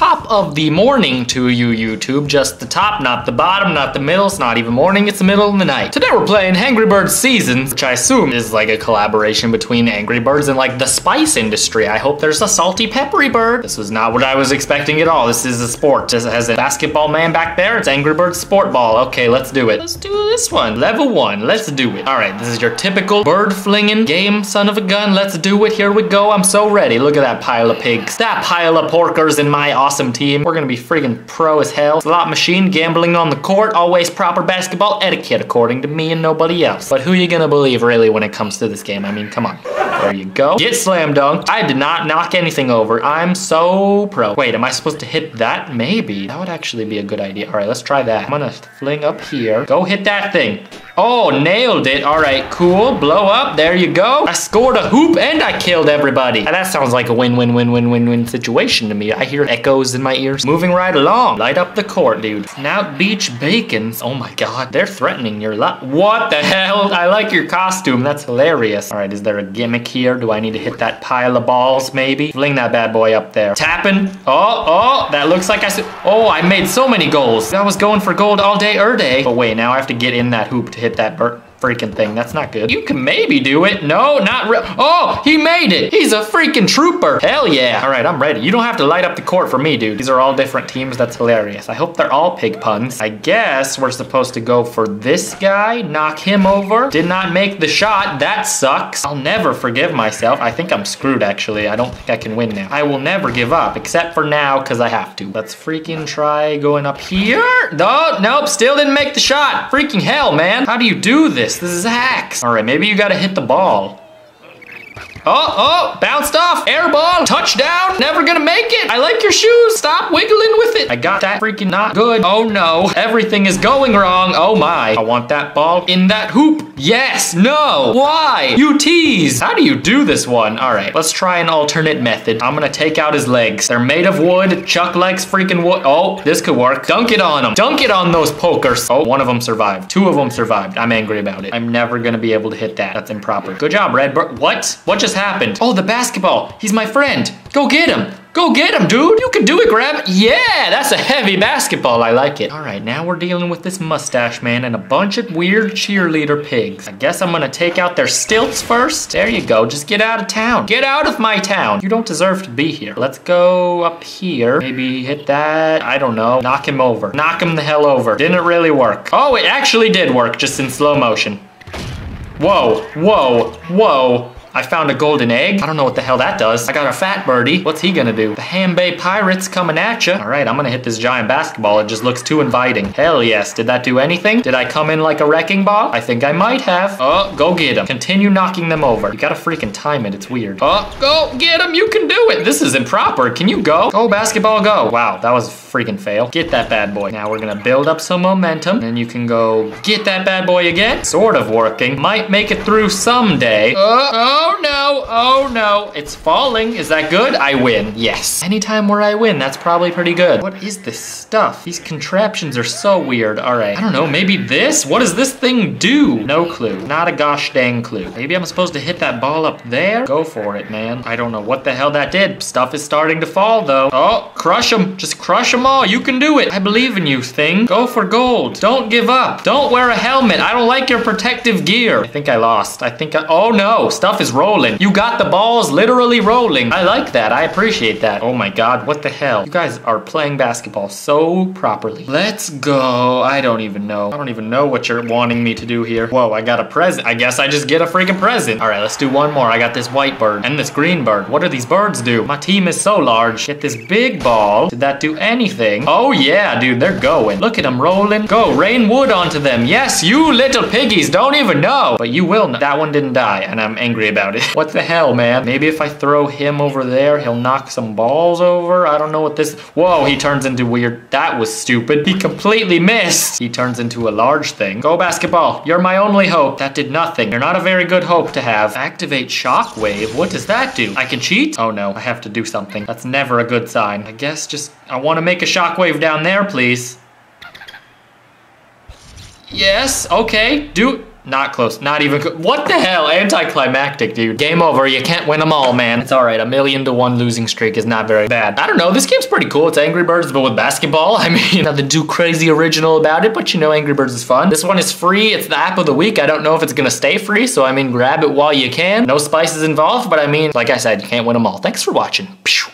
top of the morning to you, YouTube. Just the top, not the bottom, not the middle. It's not even morning, it's the middle of the night. Today we're playing Angry Birds Seasons, which I assume is like a collaboration between Angry Birds and like the spice industry. I hope there's a salty peppery bird. This was not what I was expecting at all. This is a sport. This has a basketball man back there. It's Angry Birds Sport Ball. Okay, let's do it. Let's do this one. Level one. Let's do it. All right, this is your typical bird flinging game, son of a gun. Let's do it. Here we go. I'm so ready. Look at that pile of pigs. That pile of porkers in my awesome team. We're gonna be friggin' pro as hell. Slot machine, gambling on the court, always proper basketball etiquette according to me and nobody else. But who you gonna believe really when it comes to this game? I mean, come on. There you go. Get slam dunked. I did not knock anything over. I'm so pro. Wait, am I supposed to hit that? Maybe. That would actually be a good idea. All right, let's try that. I'm gonna fling up here. Go hit that thing. Oh, nailed it. All right, cool. Blow up. There you go. I scored a hoop and I killed everybody. That sounds like a win-win-win-win-win-win situation to me. I hear echoes in my ears. Moving right along. Light up the court, dude. Now beach bacons. Oh my God, they're threatening your life. What the hell? I like your costume. That's hilarious. All right, is there a gimmick here? Do I need to hit that pile of balls, maybe? Fling that bad boy up there. Tapping. Oh, oh, that looks like I said. Oh, I made so many goals. I was going for gold all day, er day. But wait, now I have to get in that hoop hit that bird freaking thing. That's not good. You can maybe do it. No, not real. Oh, he made it. He's a freaking trooper. Hell yeah. All right, I'm ready. You don't have to light up the court for me, dude. These are all different teams. That's hilarious. I hope they're all pig puns. I guess we're supposed to go for this guy, knock him over. Did not make the shot. That sucks. I'll never forgive myself. I think I'm screwed, actually. I don't think I can win now. I will never give up, except for now, because I have to. Let's freaking try going up here. No, nope, still didn't make the shot. Freaking hell, man. How do you do this? This is hacks. All right, maybe you gotta hit the ball. Oh, oh, bounced off. Air ball, touchdown. Never gonna make it. I like your shoes. Stop wiggling with it. I got that freaking not good. Oh no, everything is going wrong. Oh my. I want that ball in that hoop. Yes, no. Why? You tease. How do you do this one? All right, let's try an alternate method. I'm gonna take out his legs. They're made of wood. Chuck likes freaking wood. Oh, this could work. Dunk it on him. Dunk it on those pokers. Oh, one of them survived. Two of them survived. I'm angry about it. I'm never gonna be able to hit that. That's improper. Good job, Redbird. What? What just happened? Oh, the basketball. He's my friend. Go get him. Go get him, dude. You can do it, grab. Yeah, that's a heavy basketball. I like it. All right, now we're dealing with this mustache man and a bunch of weird cheerleader pigs. I guess I'm gonna take out their stilts first. There you go. Just get out of town. Get out of my town. You don't deserve to be here. Let's go up here. Maybe hit that. I don't know. Knock him over. Knock him the hell over. Didn't really work. Oh, it actually did work, just in slow motion. Whoa, whoa, whoa. I found a golden egg. I don't know what the hell that does. I got a fat birdie. What's he gonna do? The Ham Bay Pirates coming at you. All right, I'm gonna hit this giant basketball. It just looks too inviting. Hell yes. Did that do anything? Did I come in like a wrecking ball? I think I might have. Oh, go get him. Continue knocking them over. You gotta freaking time it. It's weird. Oh, go get him. You can do it. This is improper. Can you go? Go, basketball, go. Wow, that was a freaking fail. Get that bad boy. Now we're gonna build up some momentum. And you can go get that bad boy again. Sort of working. Might make it through someday. Uh, uh oh no. Oh no. It's falling. Is that good? I win. Yes. Anytime where I win, that's probably pretty good. What is this stuff? These contraptions are so weird. All right. I don't know. Maybe this? What does this thing do? No clue. Not a gosh dang clue. Maybe I'm supposed to hit that ball up there? Go for it, man. I don't know what the hell that did. Stuff is starting to fall though. Oh, crush them. Just crush them all. You can do it. I believe in you, thing. Go for gold. Don't give up. Don't wear a helmet. I don't like your protective gear. I think I lost. I think I, oh no. Stuff is rolling. You got the balls literally rolling. I like that. I appreciate that. Oh my God, what the hell? You guys are playing basketball so properly. Let's go. I don't even know. I don't even know what you're wanting me to do here. Whoa, I got a present. I guess I just get a freaking present. All right, let's do one more. I got this white bird and this green bird. What do these birds do? My team is so large. Get this big ball. Did that do anything? Oh yeah, dude, they're going. Look at them rolling. Go, rain wood onto them. Yes, you little piggies don't even know. But you will know. That one didn't die and I'm angry about it. what the hell, man? Maybe if I throw him over there, he'll knock some balls over. I don't know what this, whoa, he turns into weird. That was stupid. He completely missed. He turns into a large thing. Go basketball. You're my only hope. That did nothing. You're not a very good hope to have. Activate shockwave. What does that do? I can cheat? Oh no, I have to do something. That's never a good sign. I guess just, I want to make a shockwave down there, please. Yes, okay, do, not close. Not even, what the hell? Anticlimactic, dude. Game over. You can't win them all, man. It's all right. A million to one losing streak is not very bad. I don't know. This game's pretty cool. It's Angry Birds, but with basketball. I mean, nothing too crazy original about it, but you know Angry Birds is fun. This one is free. It's the app of the week. I don't know if it's gonna stay free, so I mean, grab it while you can. No spices involved, but I mean, like I said, you can't win them all. Thanks for watching. Pew.